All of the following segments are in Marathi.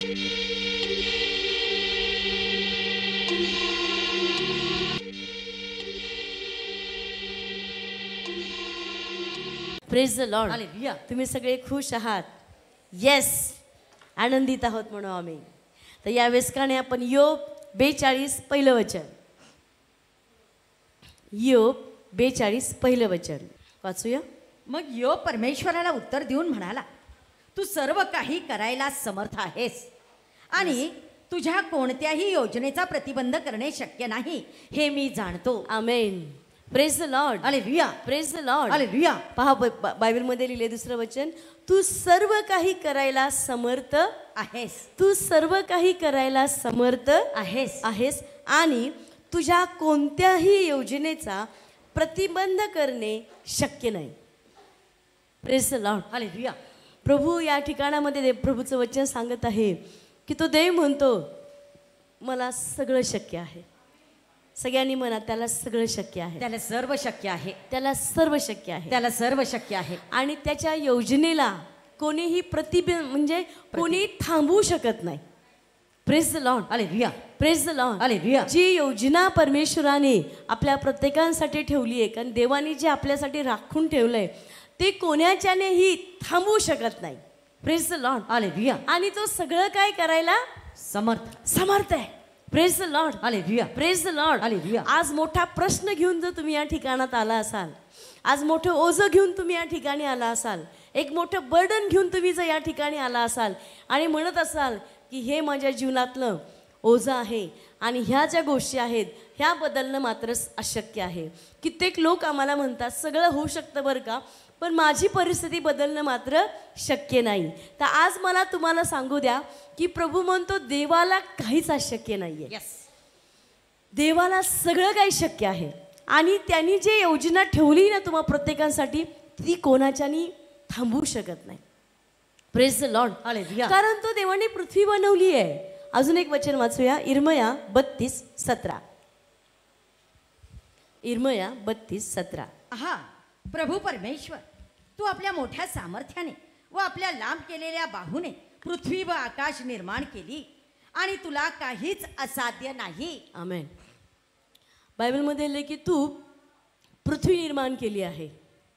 Praise the Lord. तुम्ही सगळे खुश आहात? येस आनंदित आहोत म्हणू आम्ही. तर या वेसकाने आपण योग बेचाळीस पहिलं वचन. योग बेचाळीस पहिलं वचन. वाचूया. मग यो परमेश्वराला उत्तर देऊन म्हणाला तू सर्व काही करायला समर्थ आहेस. आणि तुझ्या कोणत्याही योजनेचा प्रतिबंध करणे शक्य नाही हे मी जाणतो. आमेन प्रेज द लॉर्ड अले विया प्रेज द लॉर्ड अले विया पहा बायबलमध्ये लिहिले दुसरं वचन. तू सर्व काही करायला समर्थ आहेस. तू सर्व काही करायला समर्थ आहेस. आहेस. आणि तुझ्या कोणत्याही योजनेचा प्रतिबंध करणे शक्य नाही. प्रेस लॉर्ड अले विया प्रभू या ठिकाणामध्ये देव प्रभूचं वचन सांगत आहे की तो देव म्हणतो मला सगळं शक्य आहे. सगळ्यांनी म्हणा त्याला सगळं शक्य आहे. त्याला सर्व शक्य आहे. त्याला सर्व शक्य आहे. त्याला सर्व शक्य आहे. आणि त्याच्या योजनेला कोणीही प्रतिब म्हणजे कोणी थांबवू शकत नाही. प्रेस द लॉर्ड अले विया प्रेस द लॉर्ड अले विया जी योजना परमेश्वराने आपल्या प्रत्येकांसाठी ठेवली आहे कारण देवाने जे आपल्यासाठी राखून ठेवलंय ते कोणाच्यानेही थांबवू शकत नाही. प्रेस द लॉर्ड अले विया आणि तो सगळं काय करायला? समर्थ. समर्थ आहे. प्रेस द लॉर्ड अले विया प्रेस द लॉर्ड Hallelujah. आज मोठा प्रश्न घेऊन जर तुम्ही या ठिकाणात आला असाल आज मोठं ओझं घेऊन तुम्ही या ठिकाणी आला असाल एक मोठं बर्डन घेऊन तुम्ही जर या ठिकाणी आला असाल आणि म्हणत असाल की हे माझ्या जीवनातलं ओझं आहे आणि ह्या ज्या गोष्टी आहेत ह्या बदलणं मात्र अशक्य आहे. कित्येक लोक आम्हाला म्हणतात सगळं होऊ शकतं बरं का? पण माझी परिस्थिती बदलणं मात्र शक्य नाही. तर आज मला तुम्हाला सांगू द्या की प्रभू म्हणतो देवाला काहीच अशक्य नाहीये. यस देवाला सगळं काही शक्य आहे. आणि त्यांनी जे योजना ठेवली ना तुम्हा प्रत्येकासाठी ती कोणाच्यानी थांबवू शकत नाही. Praise the Lord. कारण तो देवाने पृथ्वी बनवली आहे. अजून एक वचन वाचूया. इरमया बत्तीस सतरा. इरमया बत्तीस सतरा. हा प्रभू परमेश्वर तू आपल्या मोठ्या सामर्थ्याने व आपल्या लांब केलेल्या बाहूने पृथ्वी व आकाश निर्माण केली आणि तुला काहीच असाध्य नाही. आमेन बायबलमध्ये लिहिले की तू पृथ्वी निर्माण केली आहे.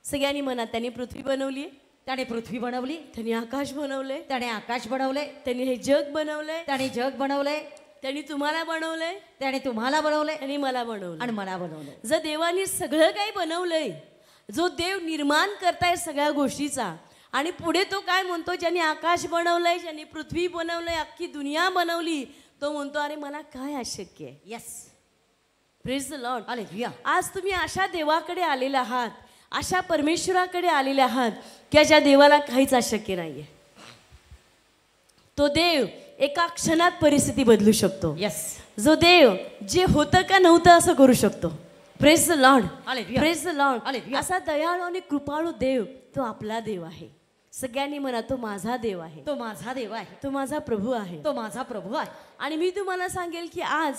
सगळ्यांनी म्हणा त्यांनी पृथ्वी बनवली आहे. त्याने पृथ्वी बनवली. त्यांनी आकाश बनवले. त्याने आकाश बनवले. त्यांनी हे जग बनवलंय त्याने जग बनवले. त्यांनी तुम्हाला बनवलंय त्याने तुम्हाला बनवले. त्यांनी मला बनवलं. आणि मला बनवले. जर देवाने सगळं काही बनवलंय जो देव निर्माण करताय सगळ्या गोष्टीचा. आणि पुढे तो काय म्हणतो? ज्यांनी आकाश बनवलंय ज्यांनी पृथ्वी बनवलंय अख्खी दुनिया बनवली तो म्हणतो अरे मला काय अशक्य आहे? Yes praise the Lord hallelujah आज तुम्ही अशा देवाकडे आलेले आहात अशा परमेश्वराकडे आलेले आहात की ज्या देवाला काहीच अशक्य नाहीये. तो देव एका क्षणात परिस्थिती बदलू शकतो. यस जो देव जे होतं का नव्हतं असं करू शकतो. Praise the Lord. Praise the Lord. असा दयाळू आणि कृपाळू देव तो आपला देव आहे. सगळ्यांनी म्हणा तो माझा देव आहे. तो माझा देव आहे. तो माझा प्रभू आहे. तो माझा प्रभू आहे. आणि मी तुम्हाला सांगेल की आज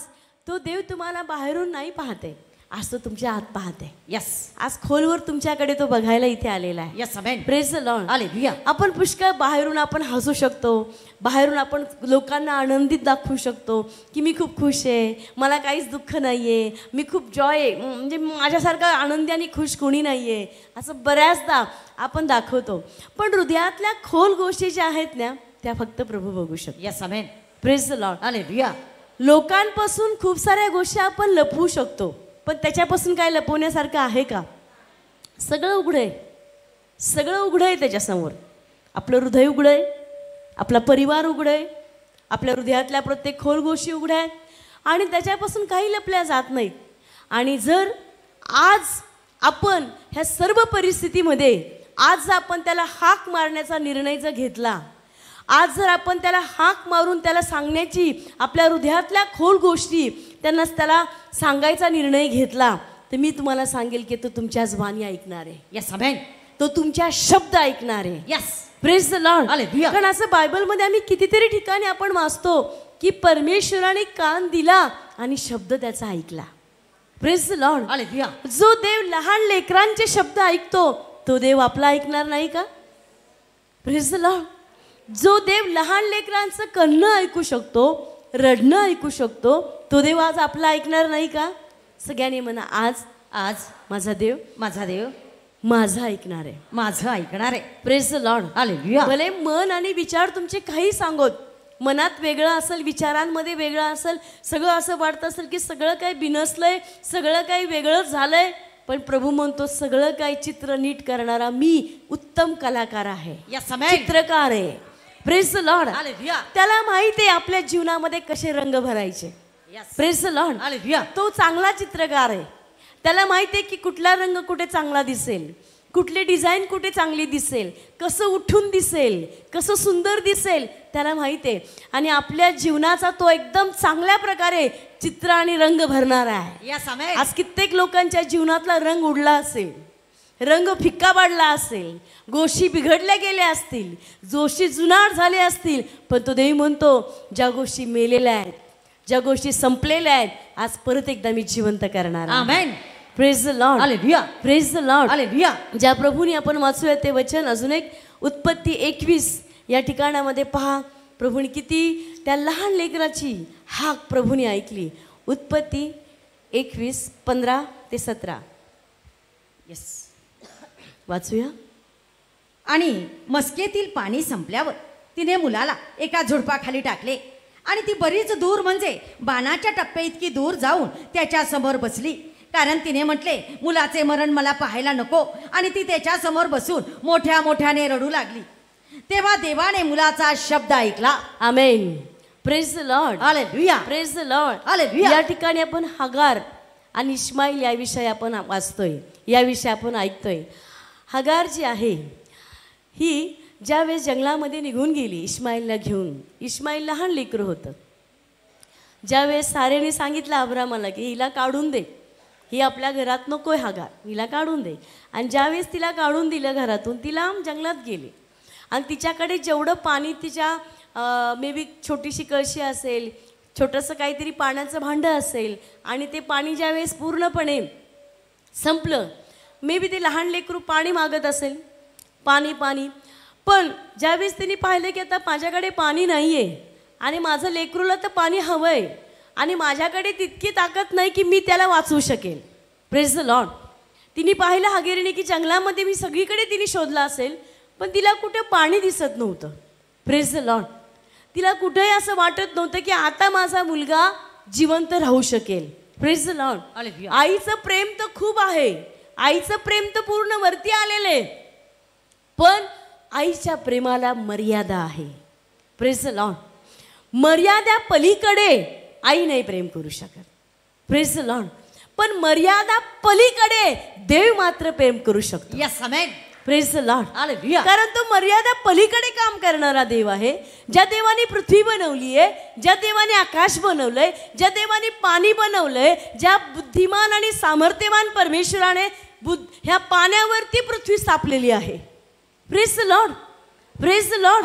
तो देव तुम्हाला बाहेरून नाही पाहते. आज तो तुमच्या आत पाहते. यस आज खोलवर तुमच्याकडे तो बघायला इथे आलेला आहे. यस प्रेस लॉर्ड हालेलुया आपण पुष्कळ बाहेरून आपण हसू शकतो. बाहेरून आपण लोकांना आनंदित दाखवू शकतो की मी खूप खुश आहे मला काहीच दुःख नाही आहे मी खूप जॉय आहे. म्हणजे माझ्यासारखा आनंदी आणि खुश कोणी नाही आहे असं बऱ्याचदा आपण दाखवतो. पण हृदयातल्या खोल गोष्टी ज्या आहेत ना त्या फक्त प्रभू बघू शकतो yes amen praise Lord hallelujah लोकांपासून खूप साऱ्या गोष्टी आपण लपवू शकतो. पण त्याच्यापासून काय लपवण्यासारखं आहे का? सगळं उघडं आहे सगळं उघडं आहे त्याच्यासमोर. आपलं हृदय उघडं आहे आपला परिवार उघडं आहे आपल्या हृदयातल्या प्रत्येक खोल गोष्टी उघड्या आहेत आणि त्याच्यापासून काही लपल्या जात नाहीत. आणि जर आज आपण ह्या सर्व परिस्थितीमध्ये आज जर आपण त्याला हाक मारण्याचा निर्णय जर घेतला आज जर आपण त्याला हाक मारून त्याला सांगण्याची आपल्या हृदयातल्या खोल गोष्टी त्यांना त्याला सांगायचा निर्णय घेतला तर मी तुम्हाला सांगेल की तो तुमच्या जबानी ऐकणार आहे. यस अमेन तो तुमच्या शब्द ऐकणार आहे. Yes praise the Lord Hallelujah. कारण असं बायबलमध्ये आम्ही कितीतरी ठिकाणी आपण वाचतो की परमेश्वराने कान दिला आणि शब्द त्याचा ऐकला. प्रेस द लॉर्ड हालेलुया जो देव लहान लेकरांचे शब्द ऐकतो तो देव आपला ऐकणार नाही का? प्रेस द लॉर्ड जो देव लहान लेकरांचं करणं ऐकू शकतो रडणं ऐकू शकतो. तो देव आज आपला ऐकणार नाही का? सगळ्यांनी म्हणा आज आज माझा देव माझा देव माझा ऐकणार आहे. माझं ऐकणार आहे. Praise Lord hallelujah. भले मन आणि विचार तुमचे काही सांगोत मनात वेगळं असेल विचारांमध्ये वेगळं असेल सगळं असं वाटतं असेल की सगळं काही बिनसलंय सगळं काही वेगळंच झालंय पण प्रभू म्हणतो सगळं काही चित्र नीट करणारा मी उत्तम कलाकार आहे. या समय चित्रकार आहे. Praise Lord. त्याला माहिती आहे आपल्या जीवनामध्ये कसे रंग भरायचे. Praise Lord. तो चांगला चित्रकार आहे. त्याला माहिती आहे की कुठला रंग कुठे चांगला दिसेल. कुठली डिझाईन कुठे चांगली दिसेल. कसं उठून दिसेल. कसं सुंदर दिसेल. त्याला माहिती आहे. आणि आपल्या जीवनाचा तो एकदम चांगल्या प्रकारे चित्र आणि रंग भरणार आहे. आज कित्येक लोकांच्या जीवनातला रंग उडला असेल. रंग फिक्का पडला असेल गोष्टी बिघडल्या गेल्या असतील जोशी जुनाट झाले असतील पण तो देवी म्हणतो ज्या गोष्टी मेलेल्या आहेत ज्या गोष्टी संपलेल्या आहेत आज परत एकदा मी जिवंत करणार amen praise the Lord hallelujah. Praise the Lord hallelujah. ज्या प्रभूने आपण वाचूया ते वचन अजून एक उत्पत्ती एकवीस या ठिकाणामध्ये पहा. प्रभूने किती त्या लहान लेकराची हाक प्रभूने ऐकली. उत्पत्ती एकवीस पंधरा ते सतरा. येस वाचूया. आणि मस्केतील पाणी संपल्यावर तिने मुलाला एका झुडपाखाली टाकले. आणि ती बरीच दूर म्हणजे बाणाच्या टप्प्या इतकी दूर जाऊन त्याच्यासमोर बसली. कारण तिने म्हटले मुलाचे मरण मला पाहायला नको. आणि ती त्याच्यासमोर बसून मोठ्या मोठ्याने रडू लागली. तेव्हा देवाने मुलाचा शब्द ऐकला. Amen praise the Lord hallelujah. Praise the Lord hallelujah. या ठिकाणी आपण हगार आणि इस्माईल याविषयी आपण वाचतोय. याविषयी आपण ऐकतोय. हगार जी आहे ही ज्यावेळेस जंगलामध्ये निघून गेली इस्माईलला घेऊन इस्माईल लहान लेकरं होतं. ज्यावेळेस सारेने सांगितलं अब्रामाला की हिला काढून दे ही आपल्या घरात नको आहे हगार हिला काढून दे. आणि ज्यावेळेस तिला काढून दिलं घरातून तिला जंगलात गेली. आणि तिच्याकडे जेवढं पाणी तिच्या मे बी छोटीशी कळशी असेल छोटंसं काहीतरी पाण्याचं भांडं असेल आणि ते पाणी ज्यावेळेस पूर्णपणे संपलं मे बी ते लहान लेकरू पाणी मागत असेल. पाणी पाणी. पण ज्यावेळेस त्यांनी पाहिलं की आता माझ्याकडे पाणी नाही आहे आणि माझं लेकरूला तर पाणी हवं आहे आणि माझ्याकडे तितकी ताकद नाही की मी त्याला वाचवू शकेल. प्रेस द लॉर्ड तिने पाहिलं हागेरीने की जंगलामध्ये मी सगळीकडे तिने शोधला असेल पण तिला कुठे पाणी दिसत नव्हतं. प्रेस द लॉर्ड तिला कुठेही असं वाटत नव्हतं की आता माझा मुलगा जिवंत राहू शकेल. Praise the Lord hallelujah. आईचं प्रेम तर खूप आहे आईचं प्रेम तर पूर्ण वरती आलेलं आहे. पण आईच्या प्रेमाला मर्यादा आहे. प्रेस लॉन मर्यादा पलीकडे आई नाही प्रेम करू शकत. प्रेस लॉन पण मर्यादा पलीकडे देव मात्र प्रेम करू शकतो. या समय प्रेस लॉर्ड हालेलुया. कारण तो मर्यादा पलीकडे काम करणारा देव आहे. ज्या देवाने पृथ्वी बनवली आहे ज्या देवाने आकाश बनवलंय ज्या देवाने पाणी बनवलंय ज्या बुद्धिमान आणि सामर्थ्यवान परमेश्वराने बुद्ध ह्या पाण्यावरती पृथ्वी स्थापलेली आहे. Praise Lord praise Lord.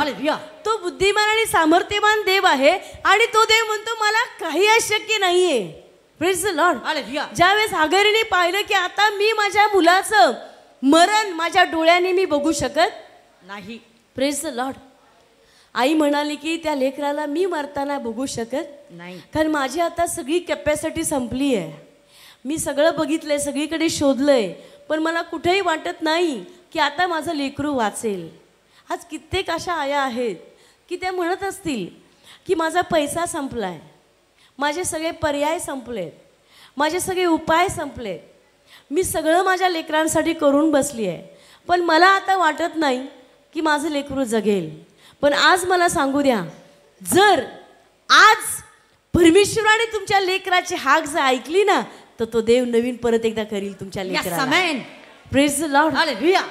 तो बुद्धिमान आणि सामर्थ्यवान देव आहे आणि तो देव म्हणतो मला काही अशक्य नाहीये. Praise Lord. ज्यावेळेस हागरीने पाहिलं की आता मी माझ्या मुलाचं मरण माझ्या डोळ्याने मी बघू शकत नाही. प्रेस लॉर्ड आई म्हणाली की त्या लेकराला मी मरताना बघू शकत नाही. कारण माझी आता सगळी कॅपॅसिटी संपली आहे. मी सगळं बघितलंय सगळीकडे शोधलंय पण मला कुठेही वाटत नाही की आता माझं लेकरू वाचेल. आज कित्येक अशा आया आहेत की त्या म्हणत असतील की माझा पैसा संपलाय माझे सगळे पर्याय संपलेत माझे सगळे उपाय संपलेत. मी सगळं माझ्या लेकरांसाठी करून बसली आहे पण मला आता वाटत नाही की माझं लेकरू जगेल. पण आज मला सांगू द्या जर आज परमेश्वराने तुमच्या लेकराची हाक जर ऐकली ना तर तो देव नवीन परत एकदा करील तुमच्या लेकराला. Praise Lord.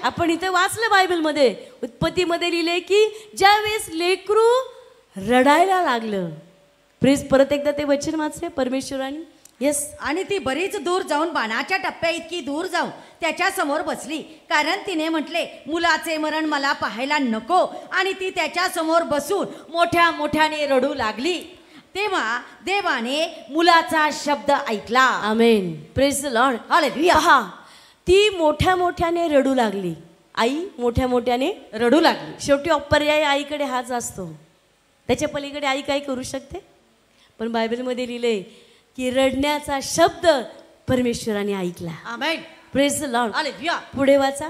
आपण इथं वाचलं बायबलमध्ये. उत्पत्तीमध्ये लिहिले की ज्यावेळेस लेकरू रडायला लागलं. प्रेज परत एकदा ते वचन वाचले परमेश्वराने. येस आणि ती बरीच दूर जाऊन बाणाच्या टप्प्या इतकी दूर जाऊन त्याच्यासमोर बसली. कारण तिने म्हटले मुलाचे मरण मला पाहायला नको. आणि ती त्याच्यासमोर बसून मोठ्या मोठ्याने रडू लागली. तेव्हा देवाने मुलाचा शब्द ऐकला. Amen praise Lord. पहा ती मोठ्या मोठ्याने रडू लागली. आई मोठ्या मोठ्याने रडू लागली. शेवटी पर्याय आईकडे हाच असतो. त्याच्या पलीकडे आई काय करू शकते? पण बायबलमध्ये लिहिलंय की रडण्याचा शब्द परमेश्वराने ऐकला. आमेन प्रेस लॉर्ड पुढे वाचा.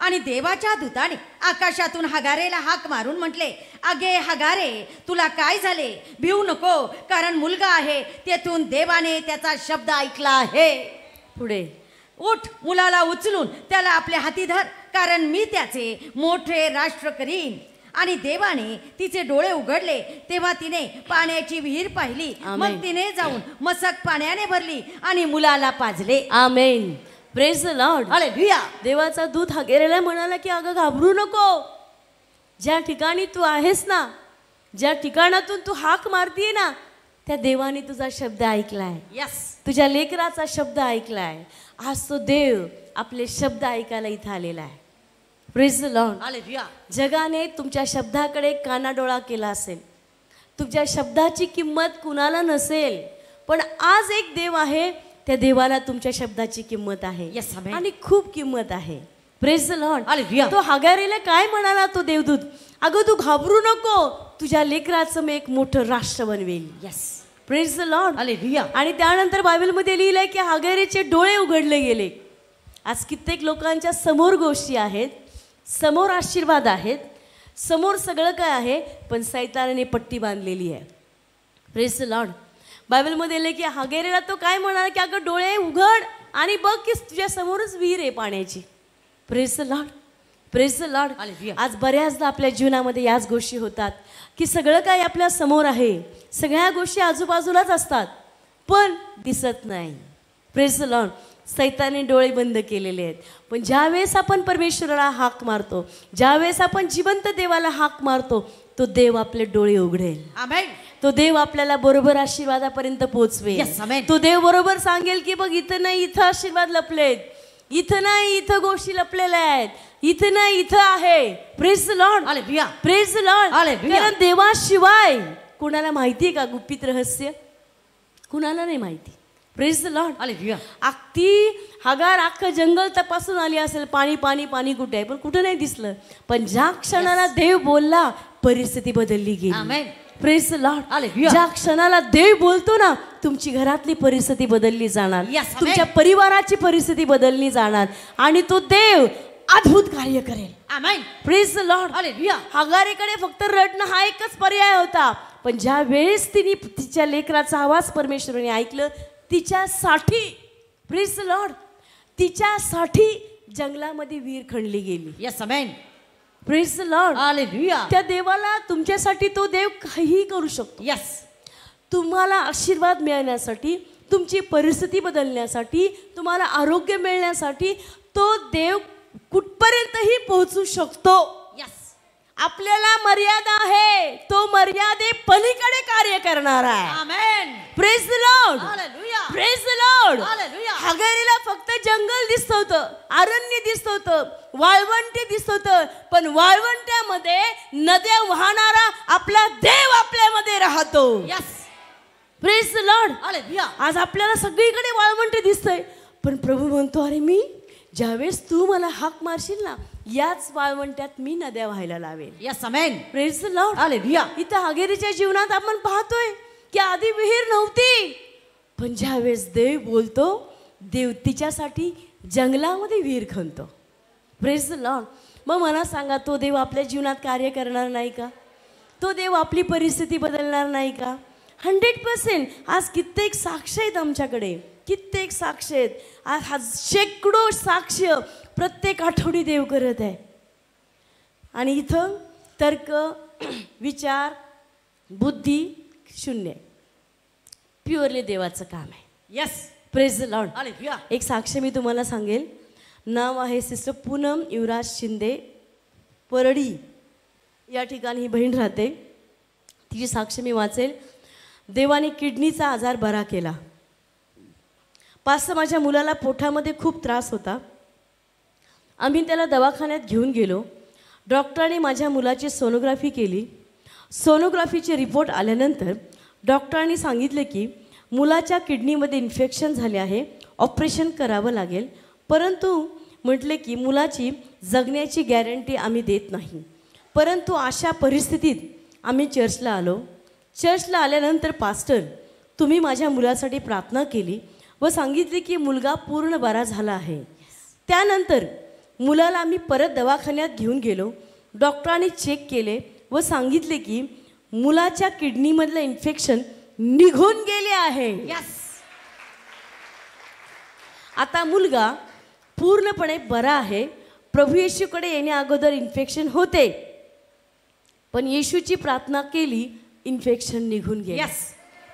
आणि देवाच्या दूताने आकाशातून हगारेला हाक मारून म्हटले अगे हगारे तुला काय झाले? भिवू नको कारण मुलगा आहे तेथून देवाने त्याचा शब्द ऐकला आहे. पुढे उठ मुलाला उचलून त्याला आपल्या हाती धर कारण मी त्याचे मोठे राष्ट्र करीन. आणि देवाने तिचे डोळे उघडले तेव्हा तिने पाण्याची विहीर पाहिली. मग तिने जाऊन मसक पाण्याने भरली आणि मुलाला पाजले. आमेन. प्रेस लॉर्ड अरे भिया देवाचा दूत हगेरेला म्हणाला की अगं घाबरू नको. ज्या ठिकाणी तू आहेस ना ज्या ठिकाणातून तू हाक मारतीये ना त्या देवाने तुझा शब्द ऐकलाय. यस तुझ्या लेकराचा शब्द ऐकलाय. आज तो देव आपले शब्द ऐकायला इथं आलेला आहे. प्रेज लॉर्ड अरे भिया जगाने तुमच्या शब्दाकडे कानाडोळा केला असेल. तुमच्या शब्दाची किंमत कुणाला नसेल. पण आज एक देव आहे त्या देवाला तुमच्या शब्दाची किंमत आहे. Yes. आणि खूप किंमत आहे. Praise Lord. तो हगारीला काय म्हणाला तो देवदूत? अगं तू घाबरू नको. तुझ्या लेकराचं मी एक मोठं राष्ट्र बनवेल यस प्रेज द लॉर्ड आणि त्यानंतर बायबलमध्ये लिहिलंय की हागेरीचे डोळे उघडले गेले. आज कित्येक लोकांच्या समोर गोष्टी आहेत समोर आशीर्वाद आहेत समोर सगळं काय आहे पण सैतानाने पट्टी बांधलेली आहे. प्रेस लॉर्ड बायबलमध्ये लिहिले की हागेरीला तो काय म्हणाला की अगं डोळे उघड आणि बघ की तुझ्या समोरच विहीर आहे पाण्याची. Praise Lord praise Lord Hallelujah. आज बऱ्याचदा आपल्या जीवनामध्ये याच गोष्टी होतात की सगळं काही आपल्यासमोर आहे. सगळ्या गोष्टी आजूबाजूलाच असतात पण दिसत नाही. प्रेस लॉर्ड सैताने डोळे बंद केलेले आहेत. पण ज्यावेळेस आपण परमेश्वराला हाक मारतो ज्यावेळेस आपण जिवंत देवाला हाक मारतो तो देव आपले डोळे उघडेल. तो देव आपल्याला बरोबर आशीर्वादापर्यंत पोहोचवेल. Amen. तो देव बरोबर सांगेल की बघ इथं नाही इथं आशीर्वाद लपलेत. इथं नाही इथं गोष्टी लपलेल्या आहेत. इथं नाही इथं आहे. Praise praise Lord Hallelujah. कारण देवाशिवाय कुणाला माहिती आहे का गुपित रहस्य? कुणाला नाही माहिती. प्रेज लॉर्ड ती हगार अख्खं जंगल तपासून आली असेल पाणी पाणी पाणी कुठे आहे? पण कुठं नाही दिसलं. पण ज्या क्षणाला देव बोलला परिस्थिती बदलली गेली. Praise Lord. ज्या क्षणाला देव बोलतो ना तुमची घरातली परिस्थिती बदलली जाणार. तुमच्या परिवाराची परिस्थिती बदलली जाणार. आणि तो देव अद्भुत कार्य करेल. प्रेस लॉर्ड हगारीकडे फक्त रडणं हा एकच पर्याय होता. पण ज्या वेळेस तिने तिच्या लेकराचा आवाज परमेश्वराने ऐकलं तिच्यासाठी प्रेस लॉर्ड तिच्यासाठी जंगलामध्ये वीर खणली गेली. यस लॉर्ड भिया त्या देवाला तुमच्यासाठी तो देव काहीही करू शकतो. यस तुम्हाला आशीर्वाद मिळण्यासाठी तुमची परिस्थिती बदलण्यासाठी तुम्हाला आरोग्य मिळण्यासाठी तो देव कुठपर्यंतही पोहोचू शकतो. आपल्याला मर्यादा आहे. तो मर्यादे पलीकडे कार्य करणार आहे. प्रेस लॉर्ड प्रेस लॉर्ड हगरीला फक्त जंगल दिसत होतं अरण्य दिसत होतं वाळवंटी दिसत होतं पण वाळवंट्यामध्ये नद्या वाहणारा आपला देव आपल्यामध्ये राहतो. यस प्रेस लॉर्ड आज आपल्याला सगळीकडे वाळवंट दिसतंय. पण प्रभू म्हणतो अरे मी ज्यावेळेस तू मला हाक मारशील ना याच वाळवंट्यात मी नद्या व्हायला लावेल आमेन प्रेस लॉर्ड हालेलुया इथं हगेरीच्या जीवनात आपण पाहतोय की आधी विहीर नव्हती. पण ज्यावेळेस देव बोलतो देव तिच्यासाठी जंगलामध्ये विहीर खणतो. प्रेस लॉर्ड मग मला सांगा तो देव आपल्या जीवनात कार्य करणार नाही का? तो देव आपली परिस्थिती बदलणार नाही का? Hundred percent. आज कित्येक साक्ष आहेत आमच्याकडे. कित्येक साक्ष आहेत. आज हा शेकडो साक्ष प्रत्येक आठवडी देव करत आहे. आणि इथं तर्क विचार बुद्धी शून्य प्युअरली देवाचं काम आहे. यस प्रेज लॉर्ड एक साक्ष मी तुम्हाला सांगेल. नाव आहे सिस्टर पूनम युवराज शिंदे. परडी या ठिकाणी ही बहीण राहते. तिची साक्ष मी वाचेल. देवाने किडनीचा आजार बरा केला. पाच माझ्या मुलाला पोटामध्ये खूप त्रास होता. आम्ही त्याला दवाखान्यात घेऊन गेलो. डॉक्टरांनी माझ्या मुलाची सोनोग्राफी केली. सोनोग्राफीचे रिपोर्ट आल्यानंतर डॉक्टरांनी सांगितले की मुलाच्या किडनीमध्ये इन्फेक्शन झाले आहे ऑपरेशन करावं लागेल. परंतु म्हटले की मुलाची जगण्याची गॅरंटी आम्ही देत नाही. परंतु अशा परिस्थितीत आम्ही चर्चला आलो. चर्चला आल्यानंतर पास्टर तुम्ही माझ्या मुलासाठी प्रार्थना केली व सांगितले की मुलगा पूर्ण बरा झाला आहे. त्यानंतर मुलाला आम्ही परत दवाखान्यात घेऊन गेलो. डॉक्टरांनी चेक केले व सांगितले की मुलाच्या किडनीमधलं इन्फेक्शन निघून गेले आहे. यस आता मुलगा पूर्णपणे बरा आहे. प्रभू येशूकडे येण्या अगोदर इन्फेक्शन होते. पण येशूची प्रार्थना केली इन्फेक्शन निघून गेले. Yes.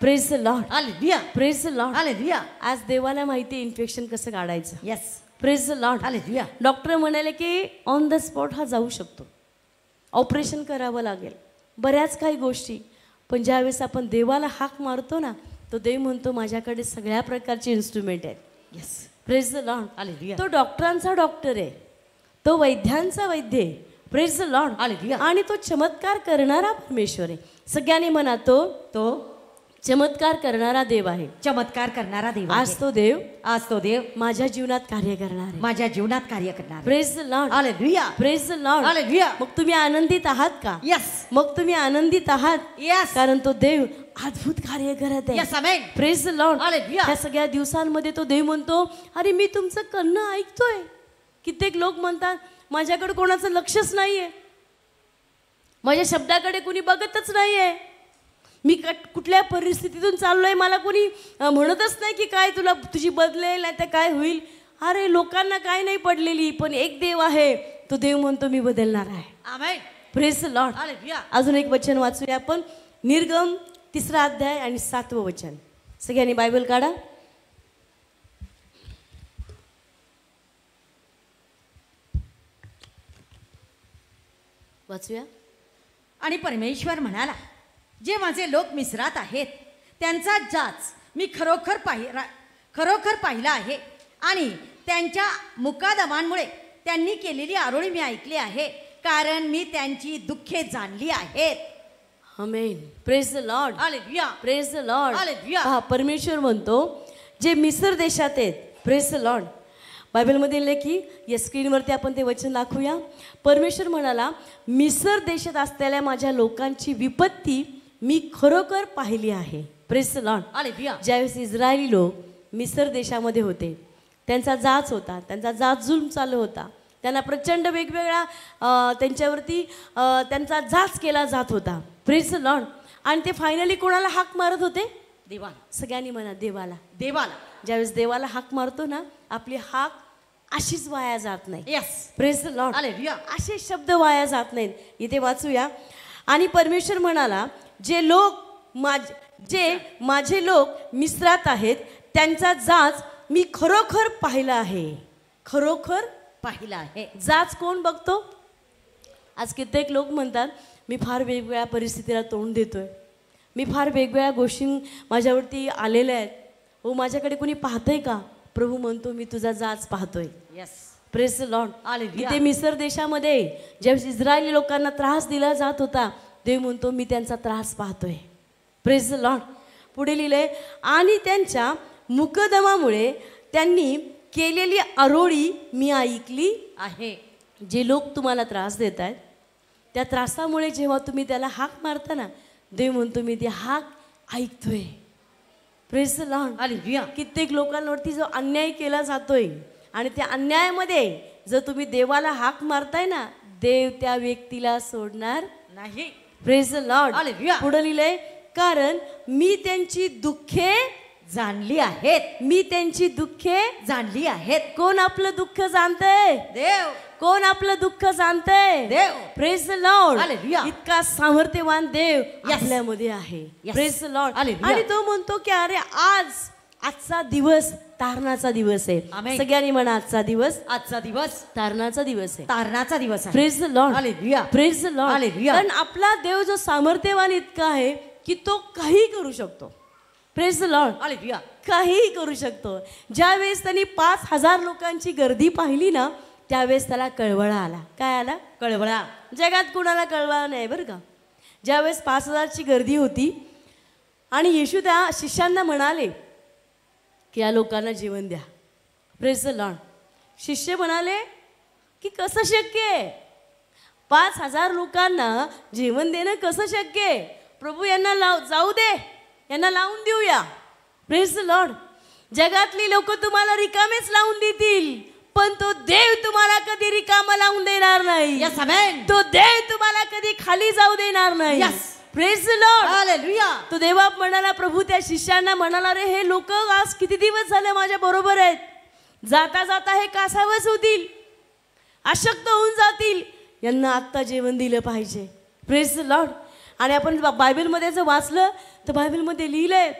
Praise Lord hallelujah praise Lord hallelujah आज देवाला माहिती इन्फेक्शन कसं काढायचं. Yes praise Lord hallelujah doctor म्हणाले की ऑन द स्पॉट हा जाऊ शकतो. ऑपरेशन करावं लागेल. बऱ्याच काही गोष्टी. पण ज्यावेळेस आपण देवाला हाक मारतो ना तो देव म्हणतो माझ्याकडे सगळ्या प्रकारचे इन्स्ट्रुमेंट आहेत. Yes praise the Lord hallelujah तो डॉक्टरांचा डॉक्टर आहे. तो वैद्यांचा वैद्य आहे. प्रेज द लॉर्ड हालेलुया आणि तो चमत्कार करणारा परमेश्वर आहे. सगळ्यांनी म्हणा तो तो चमत्कार करणारा देव आहे. चमत्कार करणारा देव आज. तो देव आज तो देव माझ्या जीवनात कार्य करणार आहे. माझ्या जीवनात कार्य करणार praise the Lord hallelujah praise the Lord hallelujah मग तुम्ही आनंदित आहात का? यस मग तुम्ही आनंदित आहात? यस कारण तो देव अद्भुत कार्य करत आहे. Yes amen praise the Lord Hallelujah. सगळ्या दिवसांमध्ये तो देव म्हणतो अरे मी तुमचं करणं ऐकतोय. कित्येक लोक म्हणतात माझ्याकडे कोणाचं लक्षच नाहीये. माझ्या शब्दाकडे कुणी बघतच नाहीये. मी कट- कुठल्या परिस्थितीतून चाललोय मला कोणी म्हणतच नाही की काय तुला तुझी बदलेल नाही तर काय होईल. अरे लोकांना काय नाही पडलेली पण एक देव आहे तो देव म्हणतो मी बदलणार आहे. प्रेस लॉर्ड हालेलुया अजून एक वचन वाचूया आपण. निर्गम तिसरा अध्याय आणि सातवं वचन. सगळ्यांनी बायबल काढा. वाचूया. आणि परमेश्वर म्हणाला जे माझे लोक मिसरात आहेत त्यांचा जाच मी खरोखर पाहि खरोखर पाहिला आहे आणि त्यांच्या मुकादमांमुळे त्यांनी केलेली आरोळी मी ऐकली आहे कारण मी त्यांची दुःखे जाणली आहेत. Amen praise the Lord praise the Lord. पहा परमेश्वर म्हणतो जे मिसर देशात आहेत प्रेस द लॉर्ड बायबलमध्ये लिहिले की या स्क्रीनवरती आपण ते वचन दाखवूया. परमेश्वर म्हणाला मिसर देशात असलेल्या माझ्या लोकांची विपत्ती मी खरोखर पाहिली आहे. प्रेस द लॉर्ड हालेलुया ज्यावेळेस इस्रायली लोक मिसर देशामध्ये होते त्यांचा जाच होता त्यांचा जाच जुलम चालू होता. त्यांना प्रचंड वेगवेगळ्या त्यांच्यावरती त्यांचा जाच केला जात होता. प्रेस लॉर्ड आणि ते फायनली कोणाला हाक मारत होते? देवाला. सगळ्यांनी म्हणा देवाला. देवाला. ज्यावेळेस देवाला हाक मारतो ना आपली हाक अशीच वाया जात नाही. यस प्रेस लॉर्ड हालेलुया असे शब्द वाया जात नाहीत. इथे वाचूया. आणि परमेश्वर म्हणाला जे लोक माझ जे माझे लोक मिश्रात आहेत त्यांचा जाच मी खरोखर पाहिला आहे. खरोखर पाहिला आहे. जाच कोण बघतो? आज कित्येक लोक म्हणतात मी फार वेगवेगळ्या परिस्थितीला तोंड देतोय. मी फार वेगवेगळ्या गोष्टी माझ्यावरती आलेल्या आहेत. हो माझ्याकडे कोणी पाहतंय का? प्रभू म्हणतो मी तुझा जाच पाहतोय. Yes praise Lord Hallelujah. इथे मिसर देशामध्ये ज्यावेळेस इस्रायली लोकांना त्रास दिला जात होता देव म्हणतो मी त्यांचा त्रास पाहतोय. प्रेस लॉर्ड पुढे लिहिले आणि त्यांच्या मुकदमामुळे त्यांनी केलेली आरोळी मी ऐकली आहे. जे लोक तुम्हाला त्रास देत आहेत त्या त्रासामुळे जेव्हा तुम्ही त्याला हाक मारता ना देव म्हणतो मी ती हाक ऐकतोय. प्रेस लॉर्ड हालेलुया कित्येक लोकांवरती जो अन्याय केला जातोय आणि त्या अन्यायामध्ये जर तुम्ही देवाला हाक मारताय ना देव त्या व्यक्तीला सोडणार नाही. Praise Lord. पुढे लिहिलंय कारण मी त्यांची दुःखे जाणली आहेत मी त्यांची दुःखे जाणली आहेत कोण आपलं दुःख जाणतंय देव कोण आपलं दुःख जाणतंय देव प्रेज लॉर्ड. इतका सामर्थ्यवान देव. आपल्यामध्ये आहे. Praise Lord. आणि तो म्हणतो की अरे आज आजचा दिवस तारणाचा दिवस आहे. Amen. सगळ्यांनी म्हणा आजचा दिवस आजचा दिवस तारणाचा दिवस आहे. तारणाचा दिवस आहे. Praise Lord Hallelujah. Praise Lord Hallelujah. कारण आपला देव जो सामर्थ्यवान इतका आहे की तो काही करू शकतो. प्रेज लॉर्ड हालेलुया काहीही करू शकतो. ज्यावेळेस त्यांनी पाच हजार लोकांची गर्दी पाहिली ना त्यावेळेस त्याला कळवळा आला. काय आला? कळवळा. जगात कुणाला कळवळा नाही बरं का? ज्यावेळेस पाच हजारची गर्दी होती आणि येशू त्या शिष्यांना म्हणाले की या लोकांना जेवण द्या. प्रेस द लॉर्ड शिष्य म्हणाले की कसं शक्य आहे? पाच हजार लोकांना जेवण देणं कसं शक्य आहे? प्रभू यांना लाव जाऊ दे. यांना लावून देऊया. प्रेस लॉर्ड जगातली लोक तुम्हाला रिकामेच लावून देतील पण तो देव तुम्हाला कधी रिकामा लावून देणार नाही. Yes. तो देव तुम्हाला कधी खाली जाऊ देणार नाही. Yes. Hallelujah. तो देवा म्हणाला प्रभू त्या शिष्यांना म्हणाला रे हे लोक आज किती दिवस झाले माझ्या बरोबर आहेत? जाता जाता हे कासावस होतील अशक्त होऊन जातील. यांना आत्ता जेवण दिलं पाहिजे. प्रेस लॉर्ड आणि आपण बायबलमध्ये जर वाचलं तर बायबलमध्ये लिहिलंय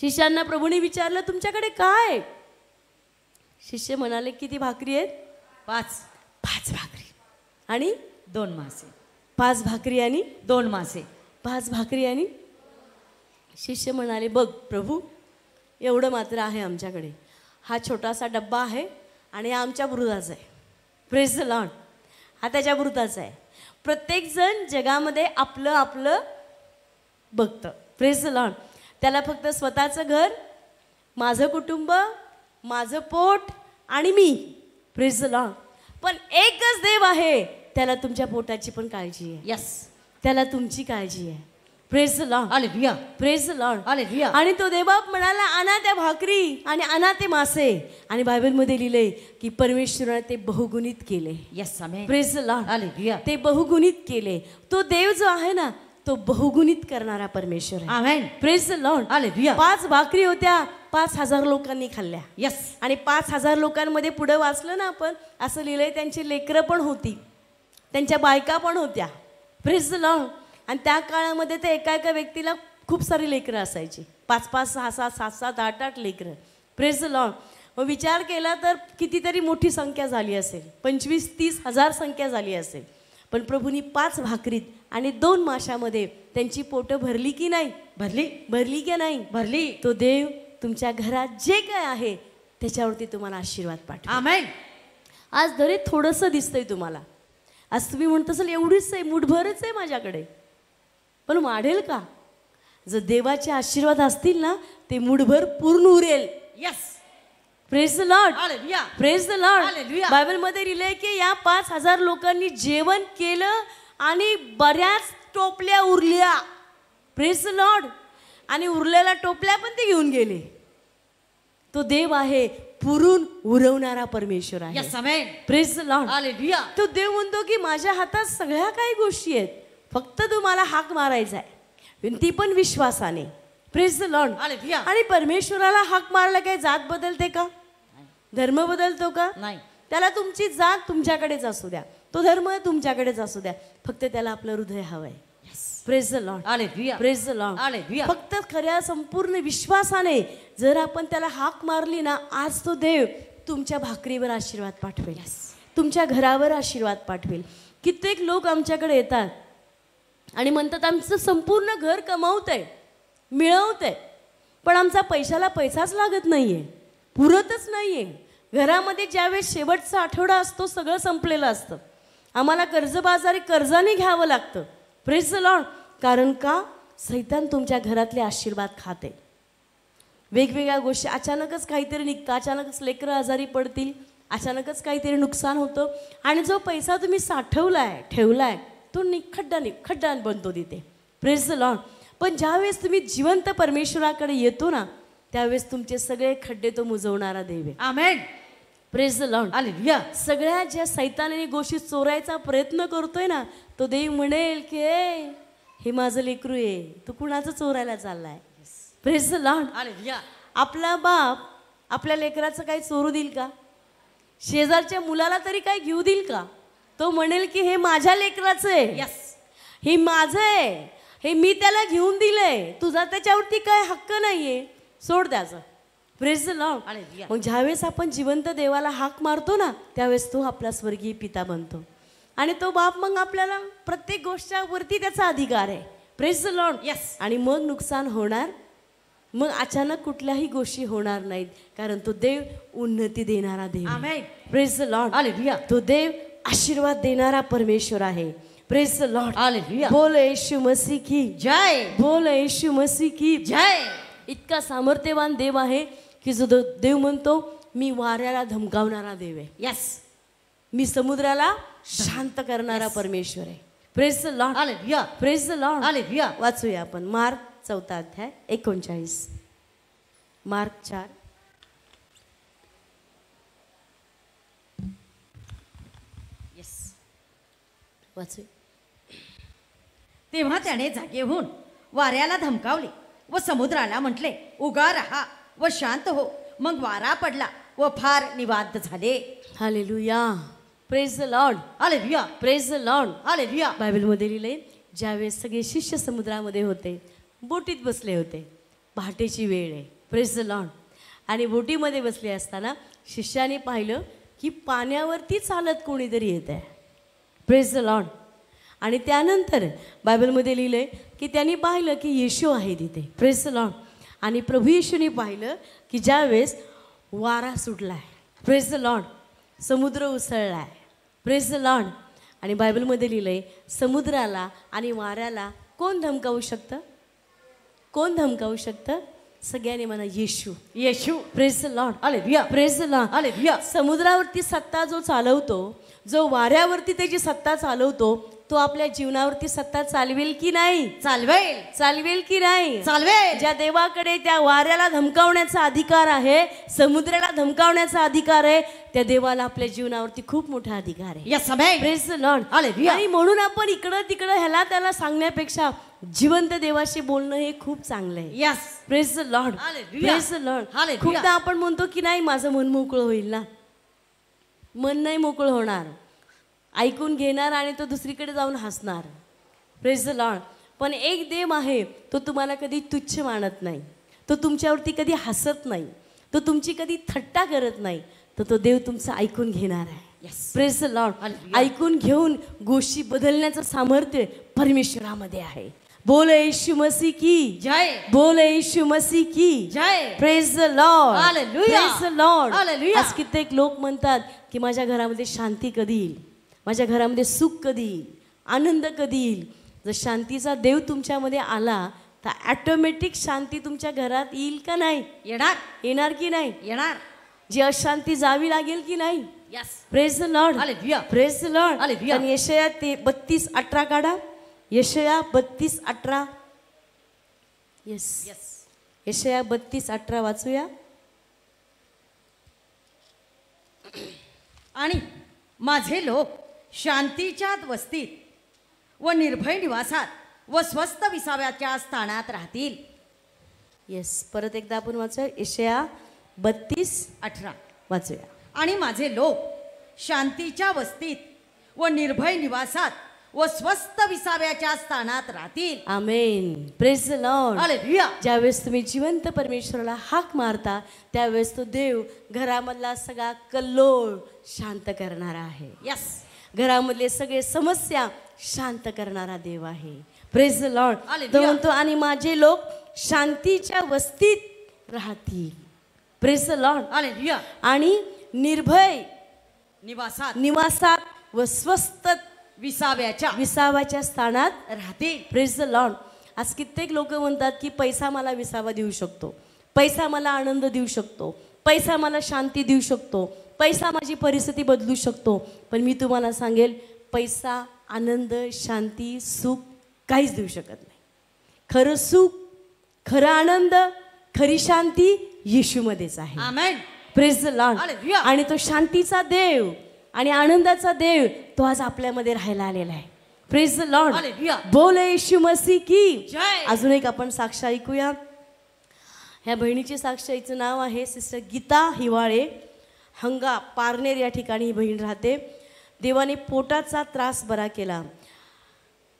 शिष्यांना प्रभूने विचारलं तुमच्याकडे काय? आहे?" शिष्य म्हणाले किती भाकरी आहेत? पाच. पाच भाकरी. आणि? दोन मासे. पाच भाकरी आणि? दोन मासे. पाच भाकरी आणि शिष्य म्हणाले बघ प्रभू एवढं मात्र आहे आमच्याकडे. हा छोटासा डब्बा आहे आणि आमच्या वृद्धाचा आहे. प्रेस लॉन हा त्याच्या वृद्धाचा आहे. प्रत्येकजण जगामध्ये आपलं आपलं बघतं. प्रेस लॉन त्याला फक्त स्वतःचं घर माझं कुटुंब माझं पोट आणि मी. प्रेस लॉन पण एकच देव आहे त्याला तुमच्या पोटाची पण काळजी आहे. यस त्याला तुमची काळजी आहे. Praise Lord hallelujah praise Lord hallelujah आणि तो देवबाप म्हणाला आणा त्या भाकरी आणि आणा ते मासे. आणि बायबलमध्ये लिहिले की परमेश्वराने ते बहुगुणित केले. यस प्रेस लॉर्ड हालेलुया ते बहुगुणित केले. तो देव जो आहे ना तो बहुगुणित करणारा परमेश्वर आहे. प्रेस लॉर्ड हालेलुया पाच भाकरी होत्या पाच हजार लोकांनी खाल्ल्या. यस आणि पाच हजार लोकांमध्ये पुढे वाचलं ना आपण असं लिहिलंय त्यांची लेकरं पण होती. त्यांच्या बायका पण होत्या. प्रेस लॉंग आणि त्या काळामध्ये ते एका एका व्यक्तीला खूप सारी लेकरं असायची. पाच पाच सहा सहा सात सात आठ आठ लेकरं प्रेस लॉंग मग विचार केला तर कितीतरी मोठी संख्या झाली असेल. पंचवीस तीस हजार संख्या झाली असेल. पण प्रभूंनी पाच भाकरीत आणि दोन माशामध्ये त्यांची पोटं भरली की नाही? भरली. भरली की नाही? भरली. तो देव तुमच्या घरात जे काय आहे त्याच्यावरती तुम्हाला आशीर्वाद आमेन आज दरे थोडंसं दिसतंय तुम्हाला. आज तुम्ही म्हणत असाल एवढीच आहे मुठभरच आहे माझ्याकडे. पण वाढेल का? जर देवाचे आशीर्वाद असतील ना ते मुठभर पूर्ण उरेल. Yes praise the Lord praise the Lord. बायबलमध्ये लिहिलंय की या पाच हजार लोकांनी जेवण केलं आणि बऱ्याच टोपल्या उरल्या. प्रेस द लॉर्ड आणि उरलेल्या टोपल्या पण ते घेऊन गेले. तो देव आहे पुरून उरवणारा परमेश्वर आहे. लॉर्ड हालेलुया तो देव म्हणतो की माझ्या हातात सगळ्या काही गोष्टी आहेत. फक्त तुम्हाला हाक मारायचा आहे. ती पण विश्वासाने. प्रेस द लॉर्ड आणि परमेश्वराला हाक मारला काय? जात बदलते का? धर्म बदलतो का? नाही. त्याला तुमची जात तुमच्याकडेच असू द्या. तो धर्म तुमच्याकडेच असू द्या. फक्त त्याला आपलं हृदय हवंय. प्रेस लॉर्ड हालेलुया फक्त खऱ्या संपूर्ण विश्वासाने जर आपण त्याला हाक मारली ना आज तो देव तुमच्या भाकरीवर आशीर्वाद पाठवेल. तुमच्या घरावर आशीर्वाद पाठवेल. कित्येक लोक आमच्याकडे येतात आणि म्हणतात आमचं संपूर्ण घर कमावतंय मिळवतंय पण आमचा पैशाला पैसाच लागत नाहीये पुरतच नाहीये. घरामध्ये ज्यावेळेस शेवटचा आठवडा असतो सगळं संपलेलं असतं. आम्हाला कर्जबाजारी कर्जाने घ्यावं लागतं. प्रेस लॉर्ड कारण का? सैतान तुमच्या घरातले आशीर्वाद खाते. वेगवेगळ्या गोष्टी. अचानकच काहीतरी निघतं. अचानकच लेकरं आजारी पडतील. अचानकच काहीतरी नुकसान होतं. आणि जो पैसा तुम्ही साठवला आहे तो नि खड्डा नि खड्डा बनतो तिथे प्रेज द लॉर्ड पण ज्यावेळेस तुम्ही जिवंत परमेश्वराकडे येतो ना त्यावेळेस तुमचे सगळे खड्डे तो मुजवणारा देव आहे. Amen praise the Lord hallelujah सगळ्या ज्या सैतानाने गोष्टी चोरायचा प्रयत्न करतोय ना तो देव म्हणेल की "ए, हे माझं लेकरू आहे. तू कुणाचं चोरायला चाललाय? प्रेस द लॉर्ड हालेलुया आपला बाप आपल्या लेकराचं काही चोरू देईल का? शेजारच्या मुलाला तरी काही घेऊ देईल का? तो म्हणेल की हे माझ्या लेकराचं आहे. यस हे माझं आहे. हे मी त्याला घेऊन दिलंय. तुझा त्याच्यावरती काय हक्क नाहीये. सोड त्याचं प्रेस लॉर्ड मग ज्यावेळेस आपण जिवंत देवाला हाक मारतो ना त्यावेळेस तो आपला स्वर्गीय पिता बनतो. आणि तो बाप मग आपल्याला प्रत्येक गोष्टीवरती त्याचा अधिकार आहे. Praise Lord Yes. आणि मग नुकसान होणार? मग अचानक कुठल्याही गोष्टी होणार नाहीत. कारण तो देव उन्नती देणारा देव प्रेस लॉर्ड हालेलुया तो देव आशीर्वाद देणारा परमेश्वर आहे. प्रेस लॉर्ड हालेलुया बोल येशू मसीह की. जय. बोल येशू मसीह की. जय. इतका सामर्थ्यवान देव आहे. की जो देव म्हणतो मी वाऱ्याला धमकावणारा देव आहे. यस मी समुद्राला शांत करणारा परमेश्वर आहे. Praise the Lord hallelujah praise the Lord hallelujah वाचूया आपण. मार्क चौथा अध्याय एकोणचाळीस. मार्क चार. येस वाचू तेव्हा त्याने जागे होऊन वाऱ्याला धमकावले व समुद्राला म्हटले उगा रहा. व शांत हो. मग वारा पडला व फार निवांत झाले. Hallelujah praise the Lord hallelujah praise the Lord hallelujah बायबलमध्ये लिहिले ज्यावेळेस सगळे शिष्य समुद्रामध्ये होते बोटीत बसले होते. पहाटेची वेळ आहे. प्रेस द लॉर्ड आणि बोटीमध्ये बसले असताना शिष्याने पाहिलं की पाण्यावरती चालत कोणीतरी येत आहे. प्रेस द लॉर्ड आणि त्यानंतर बायबलमध्ये लिहिलंय की त्यांनी पाहिलं की येशू आहे तिथे. प्रेस द लॉर्ड आणि प्रभू येशूने पाहिलं की ज्यावेळेस वारा सुटला आहे प्रेस द लॉर्ड समुद्र उसळला आहे प्रेस द लॉर्ड आणि बायबलमध्ये लिहिलंय समुद्राला आणि वाऱ्याला कोण धमकावू शकतं? कोण धमकावू शकतं? सगळ्यांनी म्हणा Yeshu. Yeshu. Praise the Lord hallelujah praise the Lord hallelujah समुद्रावरती सत्ता जो चालवतो जो वाऱ्यावरती त्याची सत्ता चालवतो तो आपल्या जीवनावरती सत्ता चालवेल की नाही? चालवेल. चालवेल की नाही? चालवेल. ज्या देवाकडे त्या वाऱ्याला धमकावण्याचा अधिकार आहे समुद्राला धमकावण्याचा अधिकार आहे त्या देवाला आपल्या जीवनावरती खूप मोठा अधिकार आहे. लॉर्ड. आणि म्हणून आपण इकडं तिकडं ह्याला त्याला सांगण्यापेक्षा जिवंत देवाशी बोलणं हे खूप चांगलं आहे. Yes praise Lord. Praise Lord. खूपदा आपण म्हणतो की नाही माझं मन मोकळं होईल ना? मन नाही मोकळं होणार. ऐकून घेणार आणि तो दुसरीकडे जाऊन हसणार. प्रेस द लॉर्ड पण एक देव आहे तो तुम्हाला कधी तुच्छ मानत नाही. तो तुमच्यावरती कधी हसत नाही. तो तुमची कधी थट्टा करत नाही. तर तो देव तुमचं ऐकून घेणार आहे. Praise the Lord. ऐकून घेऊन गोष्टी बदलण्याचं सामर्थ्य परमेश्वरामध्ये आहे. बोल येशू मसी की. जय. बोल येशू मसी की. जय. Praise the Lord. Praise the Lord. आज कित्येक लोक म्हणतात की माझ्या घरामध्ये शांती कधी येईल? माझ्या घरामध्ये सुख कधी येईल? आनंद कधी येईल? जर शांतीचा देव तुमच्यामध्ये आला तर ॲटोमॅटिक शांती तुमच्या घरात येईल का नाही? येणार. येणार की नाही? येणार. जी अशांती जावी लागेल की नाही? Yes praise the Lord praise the Lord. आणि यशया ते बत्तीस अठरा काढा. यशया बत्तीस अठरा. येस यस यशया बत्तीस अठरा वाचूया. आणि माझे लोक शांतीच्या वस्तीत व निर्भय निवासात व स्वस्त विसाव्याच्या स्थानात राहतील. येस परत एकदा आपण वाचूया. यशया बत्तीस अठरा. वाचूया. आणि माझे लोक शांतीच्या वस्तीत व निर्भय निवासात व स्वस्त विसाव्याच्या स्थानात राहतील. आमेन हालेलुया ज्यावेळेस तुम्ही जिवंत परमेश्वराला हाक मारता त्यावेळेस तो देव घरामधला सगळा कल्लोळ शांत करणारा आहे. यस घरामधले सगळे समस्या शांत करणारा देव आहे. Praise the Lord. तो म्हणतो आणि माझे लोक शांतीच्या वस्तीत राहतील. प्रेज द लॉर्ड आणि निर्भय निवासात. निवासात व स्वस्त विसाव्याच्या. विसावाच्या स्थानात राहतील. प्रेज द लॉर्ड आज कित्येक लोक म्हणतात की पैसा मला विसावा देऊ शकतो. पैसा मला आनंद देऊ शकतो. पैसा मला शांती देऊ शकतो. पैसा माझी परिस्थिती बदलू शकतो. पण मी तुम्हाला सांगेल पैसा आनंद शांती सुख काहीच देऊ शकत नाही. खरं सुख खरं आनंद खरी शांती येशूमध्येच आहे. The Lord. आणि तो शांतीचा देव आणि आनंदाचा देव तो आज आपल्यामध्ये राहायला आलेला आहे. Praise the Lord. बोल येशू मसी की. अजून एक आपण साक्ष ऐकूया. ह्या बहिणीची साक्ष हिचं नाव आहे सिस्टर गीता हिवाळे. हंगा पारनेर या ठिकाणी ही बहीण राहते. देवाने पोटाचा त्रास बरा केला.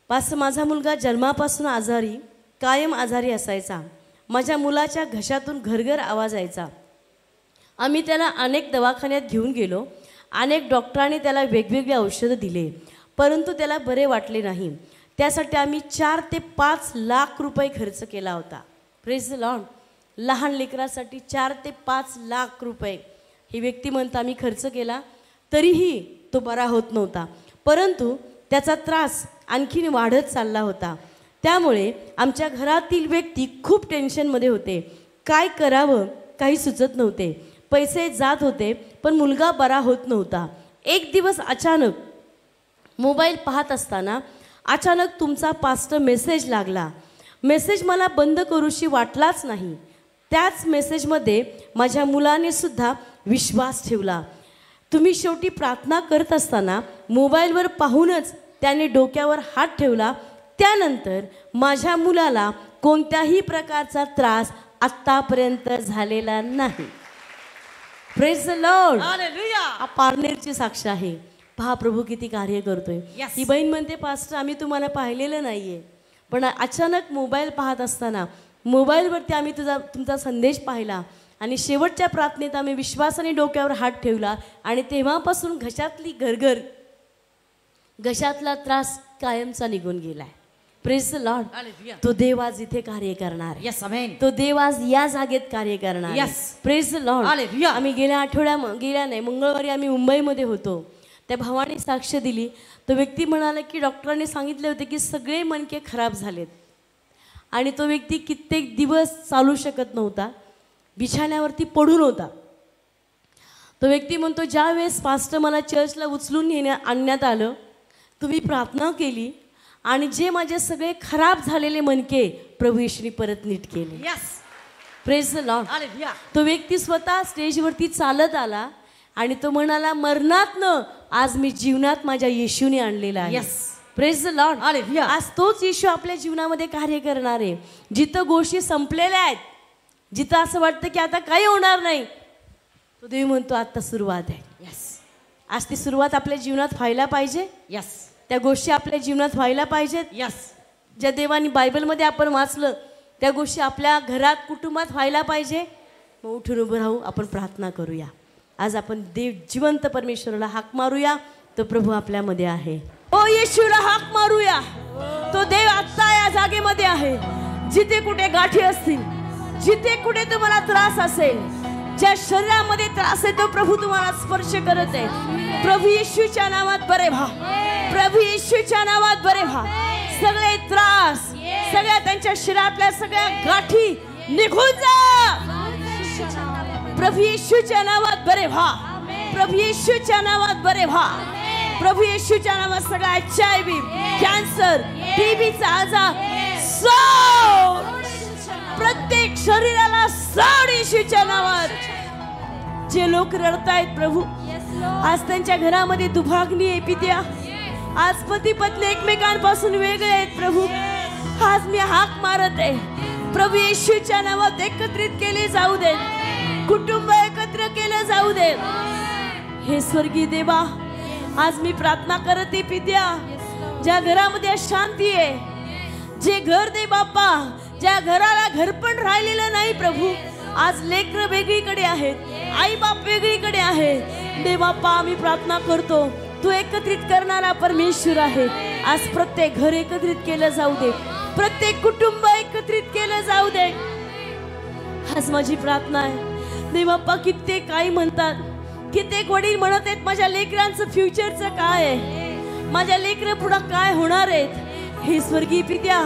पास माझा मुलगा जन्मापासून आजारी कायम आजारी असायचा. माझ्या मुलाच्या घशातून घरघर आवाज यायचा. आम्ही त्याला अनेक दवाखान्यात घेऊन गेलो. अनेक डॉक्टरांनी त्याला वेगवेगळे औषधं दिले परंतु त्याला बरे वाटले नाही. त्यासाठी आम्ही चार ते पाच लाख रुपये खर्च केला होता. प्रेज द लहान लेकरासाठी चार ते पाच लाख रुपये. ही व्यक्ती म्हणता आम्ही खर्च केला तरीही तो बरा होत नव्हता. परंतु त्याचा त्रास आणखीन वाढत चालला होता. त्यामुळे आमच्या घरातील व्यक्ती खूप टेन्शनमध्ये होते. काय करावं काही सुचत नव्हते. पैसे जात होते पण मुलगा बरा होत नव्हता. एक दिवस अचानक मोबाईल पाहत असताना अचानक तुमचा पास्ट मेसेज लागला. मेसेज मला बंद करूशी वाटलाच नाही. त्याच मेसेजमध्ये माझ्या मुलाने सुद्धा विश्वास ठेवला. तुम्ही शेवटी प्रार्थना करत असताना मोबाईलवर पाहूनच त्याने डोक्यावर हात ठेवला. त्यानंतर माझ्या मुलाला कोणत्याही प्रकारचा त्रास आत्तापर्यंत झालेला नाही. लॉर्ड हा पारनेरची साक्ष आहे. पहा प्रभू किती कार्य करतोय. Yes. ही बहीण म्हणते पास्टर आम्ही तुम्हाला पाहिलेलं नाहीये. पण अचानक मोबाईल पाहत असताना मोबाईलवरती आम्ही तुझा तुमचा संदेश पाहिला. आणि शेवटच्या प्रार्थनेत आम्ही विश्वासाने डोक्यावर हात ठेवला आणि तेव्हापासून घशातली घरघर घशातला त्रास कायमचा निघून गेलाय. Praise Lord. तो देव आज इथे कार्य करणार. तो देव आज या जागेत कार्य करणार. Yes. Praise Lord. आम्ही गेल्या आठवड्या गेल्या नाही मंगळवारी आम्ही मुंबईमध्ये होतो. त्या भावाने साक्ष दिली. तो व्यक्ती म्हणाला की डॉक्टरांनी सांगितले होते की सगळे मणके खराब झालेत. आणि तो व्यक्ती कित्येक दिवस चालू शकत नव्हता. बिछाण्यावरती पडून होता. तो व्यक्ती म्हणतो ज्या वेळेस पास्टर मला चर्चला उचलून नेण्या आणण्यात आलं तुम्ही प्रार्थना केली आणि जे माझे सगळे खराब झालेले मणके प्रभू येशूनी परत नीट केले. Yes praise the Lord hallelujah तो व्यक्ती स्वतः स्टेजवरती चालत आला आणि तो म्हणाला मरणातनं आज मी जीवनात माझ्या येशूने आणलेला आहे. Yes. Praise the Lord. आज तोच येशू आपल्या जीवनामध्ये कार्य करणार आहे. जिथं गोष्टी संपलेल्या आहेत जिथं असं वाटतं की आता काही होणार नाही तो देव म्हणतो आता सुरुवात आहे. येस आज ती सुरुवात आपल्या जीवनात व्हायला पाहिजे. येस त्या गोष्टी आपल्या जीवनात व्हायला पाहिजेत. येस ज्या देवानी बायबलमध्ये आपण वाचलं त्या गोष्टी आपल्या घरात कुटुंबात व्हायला पाहिजे. मग उठून उभं राहू आपण प्रार्थना करूया. आज आपण देव जिवंत परमेश्वराला हाक मारूया. तो प्रभू आपल्यामध्ये आहे. ओ येशूला हाक मारूया. तो देव आत्ता या जागेमध्ये आहे. जिथे कुठे गाठी असतील जिथे कुठे तुम्हाला त्रास असेल ज्या शरीरामध्ये त्रास आहे तो प्रभू तुम्हाला स्पर्श करत आहे. प्रभू येशूच्या नावात बरे व्हा. प्रभू येशूच्या नावात बरे व्हा. सगळे त्रास सगळ्या त्यांच्या शरीरातल्या सगळ्या गाठी निघून जा. प्रभू येशूच्या नावात बरे व्हा. प्रभू येशूच्या नावात बरे व्हा. प्रभू येशूच्या नावात सगळा एच आय व्ही कॅन्सर टीबीचा आजार. सोड प्रत्येक शरीराला सोड येशूच्या नावात. जे लोक रडतायत प्रभू आज त्यांच्या घरामध्ये दुभागणी आहे पित्या. आज पती पत्नी एकमेकांपासून वेगळे आहेत प्रभू. आज मी हाक मारत आहे. प्रभू येशूच्या नावात एकत्रित केले जाऊ दे कुटुंब एकत्र केलं जाऊ दे हे स्वर्गीय देवा आज मी प्रार्थना करत आहे पित्या ज्या घरामध्ये शांती आहे जे घर दे बाप्पा ज्या घराला घर पण राहिलेलं नाही प्रभू आज लेकर वेगळीकडे आहेत आई बाप वेगळीकडे आहे देवाप्पा आम्ही प्रार्थना करतो तू एकत्रित करणारा परमेश्वर आहे. आज प्रत्येक घर एकत्रित केलं जाऊ दे. प्रत्येक कुटुंब एकत्रित केलं जाऊ दे. आज माझी प्रार्थना आहे. देवाप्पा कित्येक काही म्हणतात कित्येक वडील म्हणत आहेत माझ्या लेकरांचं फ्युचरचं काय आहे? माझ्या लेकर पुढं काय होणार आहेत? हे स्वर्गीय पित्या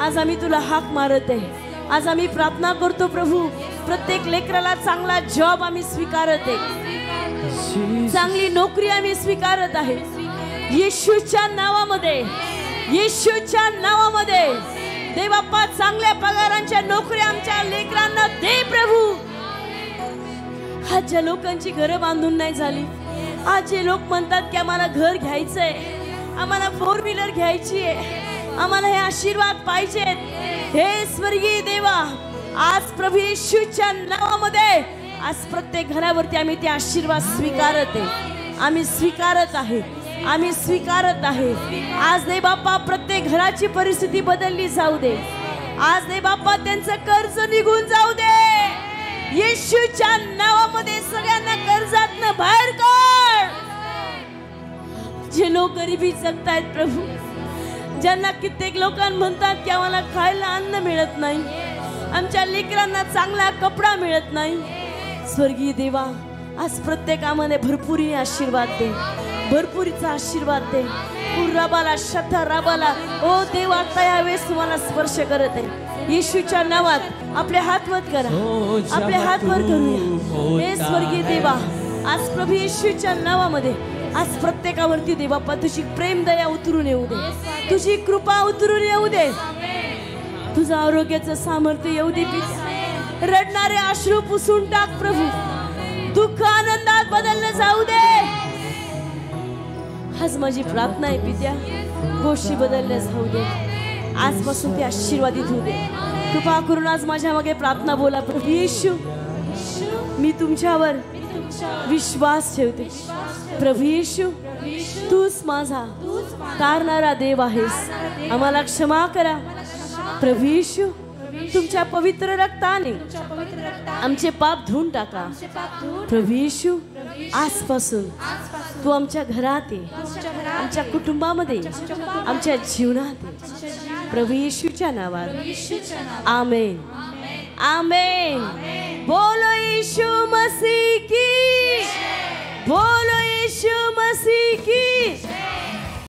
आज आम्ही तुला हाक मारत आहे. आज आम्ही प्रार्थना करतो प्रभू प्रत्येक लेकराला चांगला जॉब आम्ही स्वीकारत आहे. चांगली नोकरी आम्ही स्वीकारत आहे. येशूच्या नावामध्ये येशूच्या नावामध्ये. दे बाप्पा चांगल्या पगारांच्या नोकऱ्या आमच्या लेकरांना दे प्रभू. आज ज्या लोकांची घरं बांधून नाही झाली. आज जे लोक म्हणतात की आम्हाला घर घ्यायचंय आम्हाला फोर व्हीलर घ्यायची आहे आम्हाला हे आशीर्वाद पाहिजेत हे स्वर्गीय देवा आज प्रभू येशूच्या नावामध्ये आज प्रत्येक घरावरती आम्ही ते आशीर्वाद स्वीकारत आहे. आम्ही स्वीकारत आहे. आम्ही स्वीकारत आहे. आज दे बाप्पा प्रत्येक घराची परिस्थिती बदलली जाऊ दे. आज दे बाप्पा त्यांचं कर्ज निघून जाऊ दे. येशूच्या नावामध्ये सगळ्यांना कर्जात बाहेर कर जे लोक गरिबी जगतायत प्रभू ज्यांना कित्येक लोकांना म्हणतात की आम्हाला खायला अन्न मिळत नाही. आमच्या लेकरांना चांगला कपडा मिळत नाही. स्वर्गीय देवा आज प्रत्येकामध्ये भरपुरी आशीर्वाद दे. भरपुरीचा आशीर्वाद दे. रबाला शथा रबाला. ओ देव आता यावेळेस तुम्हाला स्पर्श करत आहे. येशूच्या नावात आपले हात वर करा आपले हात वर करूया हे स्वर्गीय देवा आज प्रभू येशूच्या नावामध्ये आज प्रत्येकावरती दे बाप्पा तुझी प्रेम दया उतरून येऊ दे. तुझी कृपा उतरून येऊ दे. तुझं आरोग्याचं सामर्थ्य येऊ दे रडणारे अश्रू पुसून टाक प्रभू. दुःख आनंदात बदललं जाऊ दे. आज माझी प्रार्थना आहे पित्या. गोष्टी बदलल्या जाऊ दे. आजपासून ते आशीर्वादित होऊ दे. कृपा करून आज माझ्या मागे प्रार्थना बोला प्रभू येशू. मी तुमच्यावर विश्वास ठेवते. प्रभू येशू तूच माझा तारणारा देव आहेस. आम्हाला क्षमा करा. प्रभू येशू तुमच्या पवित्र रक्ताने आमचे पाप धुवून टाका. प्रभू येशू आजपासून तू आमच्या घरात ये आमच्या कुटुंबामध्ये आमच्या जीवनात ये. प्रभू येशूच्या नावात. आमेन. आमेन बोलो यीशु मसीह की बोलो यीशु मसीह की